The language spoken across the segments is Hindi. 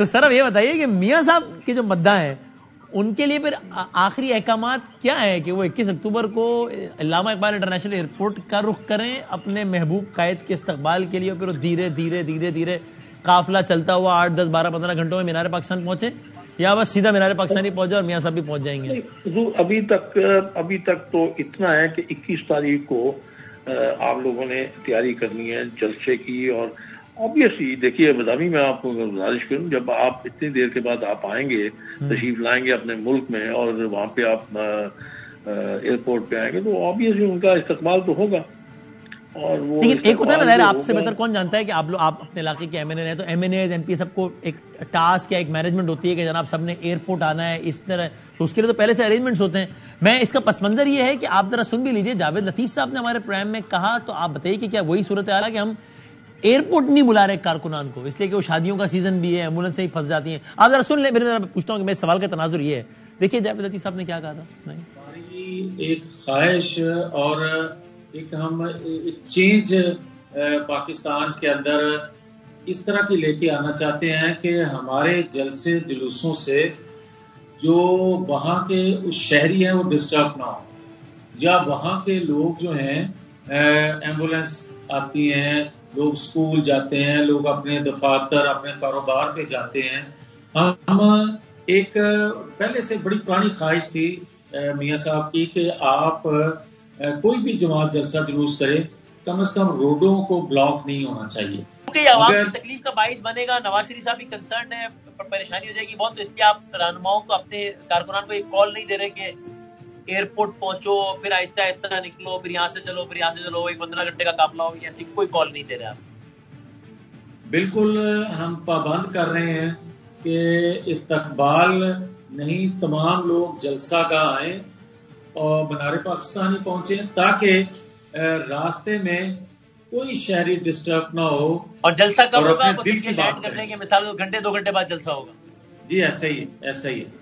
तो सर, अब ये बताइए कि मियाँ साहब के जो मद्दा हैं, उनके लिए फिर आखिरी अहकाम क्या है कि वो 21 अक्टूबर को इलामा इकबाल इंटरनेशनल एयरपोर्ट का रुख करें, अपने महबूब कायद के इस्तकबाल के लिए फिर धीरे धीरे धीरे धीरे काफिला चलता हुआ आठ, दस, बारह, पंद्रह घंटों में मीनार पाकिस्तान पहुँचे, या बस सीधा मीनार पाकिस्तान ही पहुँचे और मियाँ साहब भी पहुँच जाएँगे? अभी तक अभी तक तो इतना है कि इक्कीस तारीख को आप लोगों ने तैयारी करनी है, जलसे की और ऑब्वियसली देखिए बदामी मैं आपको गुजारिश करूँ जब आप इतनी देर के बाद आप आएँगे हम्म। तशरीफ़ लाएँगे अपने मुल्क में और वहाँ पे आप एयरपोर्ट पे आएँगे तो ऑब्वियसली उनका इस्तेमाल तो होगा। और वो लेकिन एक होता है ना आपसे बेहतर कौन जानता है कि आप लोग आप अपने इलाके के एम एन तो एम एन एम पी सबको एक टास्क या एक मैनेजमेंट होती है कि जनाब सबने एयरपोर्ट आना है इस तरह। तो उसके लिए तो पहले से अरेंजमेंट्स होते हैं। मैं इसका पस मंजर ये है कि आप जरा सुन भी लीजिए। जावेद लतीफ साहब ने हमारे प्रोग्राम में कहा तो आप बताइए कि क्या वही सूरत आ रहा कि हम एयरपोर्ट नहीं बुला रहे कारकुनान को, इसलिए कि वो शादियों का सीज़न भी है एंबुलेंस से ही फंस जाती हैं। आप जरा सुन ले, मेरे पूछता हूँ कि मेरे सवाल का तनाजुर ये है। देखिए लतीफ साहब ने क्या कहा था? नहीं? एक ख्वाहिश और एक हम, एक चेंज पाकिस्तान के अंदर इस तरह की लेके आना चाहते हैं कि हमारे जलसे जुलूसों से जो वहाँ के उस शहरी हैं, वो डिस्टर्ब ना हो। या वहाँ के लोग जो हैं एंबुलेंस आती हैं लोग स्कूल जाते हैं लोग अपने दफातर अपने कारोबार पे जाते हैं। हम एक पहले से बड़ी पुरानी ख्वाहिश थी मियाँ साहब की कि आप कोई भी जमात जलसा जुलूस करे कम से कम रोडों को ब्लॉक नहीं होना चाहिए। क्योंकि आवाम की तकलीफ़ का बाइस बनेगा नवाज़ शरीफ साहब भी कंसर्न है परेशानी हो जाएगी। बहुत तो इसलिए आप रहनुमाओं को अपने कारकुनान को एक कॉल नहीं दे रहे कि एयरपोर्ट पहुंचो फिर आहिस्ता आहिस्ता निकलो फिर यहाँ से चलो फिर यहाँ से चलो एक पंद्रह घंटे का काफिला हो ऐसी कोई कॉल नहीं दे रहे। आप बिल्कुल हम पाबंद कर रहे हैं कि इस्तकबाल नहीं तमाम लोग जलसा का आए और बनारे पाकिस्तान ही पहुँचे ताकि रास्ते में कोई शहरी डिस्टर्ब ना हो और जलसा कब होगा दिल की बात करने के मिसाल घंटे दो घंटे बाद जलसा होगा। जी ऐसा ही ऐसा ही है।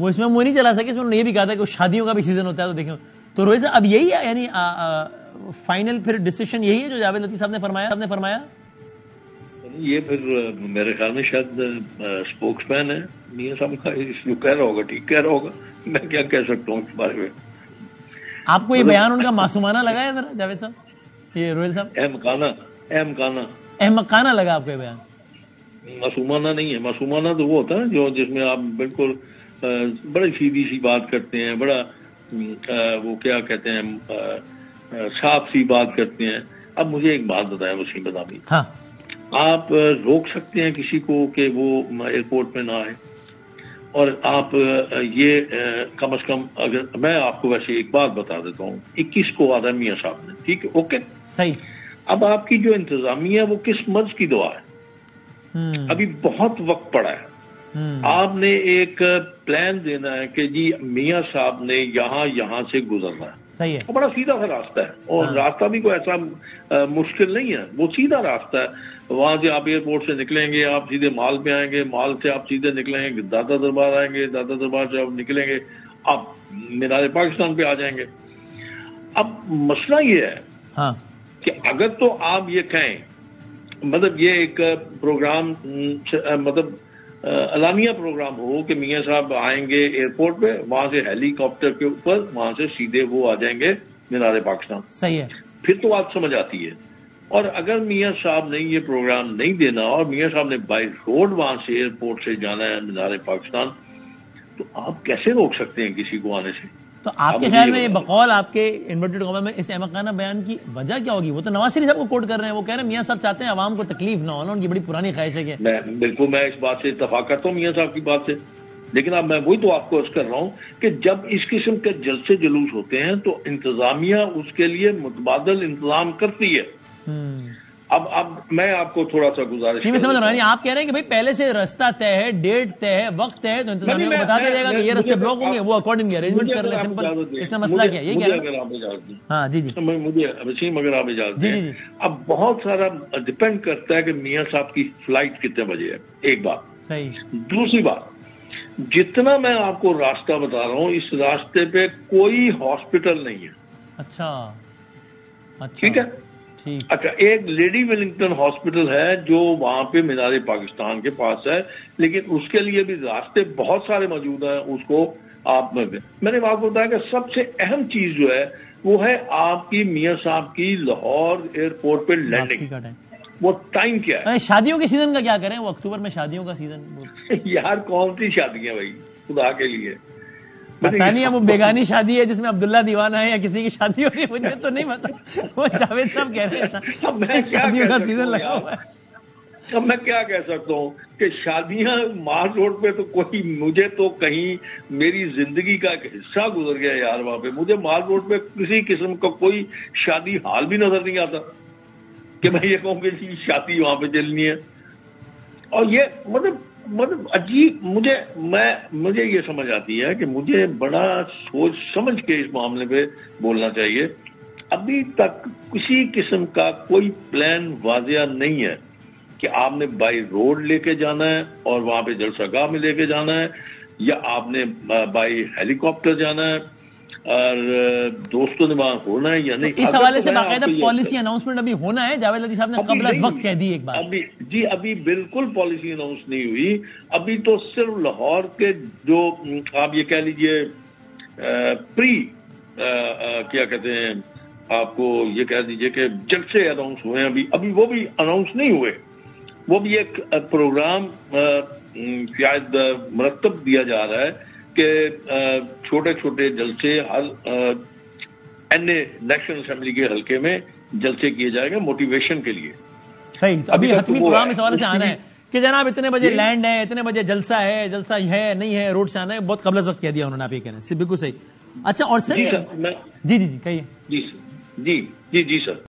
वो इसमें मुँह नहीं चला सके इसमें उन्होंने ये भी कहा था कि शादियों का भी सीज़न होता है तो देखो तो रोहित साहब अब यही है यानी फाइनल फिर डिसीज़न यही है जो जावेद लतीफ साहब ने फरमाया? साहब ने फरमाया? ये फिर मेरे ख्याल में शायद स्पोक्समैन है मियाँ साहब का जो कह रहा होगा ठीक कह रहा होगा। मैं क्या कह सकता हूँ इस बारे में? आपको ये मतलब बयान उनका मासूमाना लगा है जरा जावेद साहब? ये रोहिल साहब? अहमकाना अहमकाना अहमकाना लगा आपको ये बयान? मासूमाना नहीं है मासूमाना तो वो होता है जो जिसमें आप बिल्कुल बड़ी सीधी सी बात करते हैं बड़ा वो क्या कहते हैं साफ़ सी बात करते हैं। अब मुझे एक बात बताएँ वसीम बदामी। हाँ। आप रोक सकते हैं किसी को कि वो एयरपोर्ट में ना आए? और आप ये कम से कम अगर मैं आपको वैसे एक बात बता देता हूँ इक्कीस को आदा मियाँ साहब ने ठीक है ओके? सही। अब आपकी जो इंतजामिया वो किस मर्ज की दुआ है। हम्म। अभी बहुत वक्त पड़ा है। आपने एक प्लान देना है कि जी मियाँ साहब ने यहाँ यहाँ से गुजरना है। सही है। बड़ा सीधा सा रास्ता है। और हाँ। रास्ता भी कोई ऐसा मुश्किल नहीं है। वो सीधा रास्ता है। वहाँ से आप एयरपोर्ट से निकलेंगे आप सीधे माल पे आएँगे माल से आप सीधे निकलेंगे दादा दरबार आएँगे दादा दरबार से आप निकलेंगे आप मीनार पाकिस्तान पे आ जाएँगे। अब मसला ये है हाँ। कि अगर तो आप ये कहें मतलब ये एक प्रोग्राम मतलब अलामिया प्रोग्राम हो कि मियाँ साहब आएँगे एयरपोर्ट पे वहाँ से हेलीकॉप्टर के ऊपर वहाँ से सीधे वो आ जाएँगे मीनार पाकिस्तान। सही है। फिर तो बात समझ आती है। और अगर मियाँ साहब ने ये प्रोग्राम नहीं देना और मियाँ साहब ने बाई रोड वहाँ से एयरपोर्ट से जाना है मीनार पाकिस्तान तो आप कैसे रोक सकते हैं किसी को आने से? तो आपके ख्याल में ये बकौल आपके इन्वर्टेड कॉमर में इस अहमकाना बयान की वजह क्या होगी? वो तो नवाज़ शरीफ साहब को कोट कर रहे हैं वो कह रहे हैं मियाँ साहब चाहते हैं आवाम को तकलीफ़ ना होना उनकी बड़ी पुरानी ख्वाहिश है मैं बिल्कुल मैं इस बात से इतफाक करता हूँ मियाँ साहब की बात से। लेकिन अब मैं वही तो आपको अर्ज़ कर रहा हूँ कि जब इस किस्म के जलसे जुलूस होते हैं तो इंतजामिया उसके लिए मुतबादल इंतज़ाम करती है। हम्म। अब अब मैं आपको थोड़ा सा गुजारिश नहीं समझ रहा हूँ आप कह रहे हैं कि भाई पहले से रास्ता तय है डेट तय है वक्त तय है तो इंतजामिया को बता दिया जाएगा कि ये रास्ते ब्लॉक होंगे वो अकॉर्डिंगली अरेंजमेंट कर हैं सिंपल इसमें मसला क्या है? ये क्या अगर आप इजाज़त हाँ जी जी। मुझे वसीम अगर आप इजाज़त जी जी अब बहुत सारा डिपेंड करता है कि मियाँ साहब की फ़्लाइट कितने बजे है एक बात। सही। दूसरी बात जितना मैं आपको रास्ता बता रहा हूँ इस रास्ते पे कोई हॉस्पिटल नहीं है। अच्छा। ठीक है? अच्छा एक लेडी वेलिंगटन हॉस्पिटल है जो वहाँ पे मीनार पाकिस्तान के पास है लेकिन उसके लिए भी रास्ते बहुत सारे मौजूद हैं उसको आप मैंने आपको बताया कि सबसे अहम चीज़ जो है वो है आपकी मियाँ साहब की लाहौर एयरपोर्ट पे लैंडिंग। वो टाइम क्या है? शादियों के सीज़न का क्या करें? वो अक्टूबर में शादियों का सीज़न। यार कौन सी शादियाँ भाई? खुदा के लिए। पता नहीं अब वो बेगानी शादी है जिसमें अब्दुल्ला दीवाना है या किसी की शादी हो रही है मुझे तो नहीं पता। वो जावेद साहब कह रहे हैं शादियों का सीज़न लगा हुआ है। अब मैं क्या कह सकता हूँ कि शादियाँ मार रोड पे तो कोई मुझे तो कहीं मेरी ज़िंदगी का एक हिस्सा गुजर गया यार वहाँ पे। मुझे मार रोड पे किसी किस्म का कोई शादी हाल भी नज़र नहीं आता कि मैं ये कहूँ कि शादी वहाँ पे चलनी है। और ये मतलब मतलब अजीब, मुझे, मैं, मुझे ये समझ आती है कि मुझे बड़ा सोच समझ के इस मामले पे बोलना चाहिए। अभी तक किसी किस्म का कोई प्लान वाजिया नहीं है कि आपने बाई रोड लेके जाना है और वहाँ पे जलसागाह में लेके जाना है या आपने बाई हेलीकॉप्टर जाना है। और दोस्तों ने वहाँ होना है या नहीं? इस हवाले से बाकायदा पॉलिसी अनाउंसमेंट अभी होना है जावेद अली साहब ने कबल वक्त कह दी एक बार। अभी जी अभी बिल्कुल पॉलिसी अनाउंस नहीं हुई। अभी तो सिर्फ़ लाहौर के जो आप ये कह लीजिए प्री क्या कहते हैं आपको ये कह दीजिए कि जलसे अनाउंस हुए हैं अभी। अभी वो भी अनाउंस नहीं हुए। वो भी एक प्रोग्राम शायद मरतब दिया जा रहा है। कि छोटे छोटे जलसे हर ए नेशनल असेंबली के हल्के में जलसे किए जाएँगे मोटिवेशन के लिए। सही तो अभी हतमी प्रोग्राम इस हवाले से आना है कि जनाब इतने बजे लैंड है इतने बजे जलसा है जलसा है नहीं है रोड से आना है बहुत कबल वक्त कह दिया उन्होंने आप ये कह रहे हैं। बिल्कुल सही। अच्छा और सर जी जी जी कहिए। जी सर। जी जी जी सर।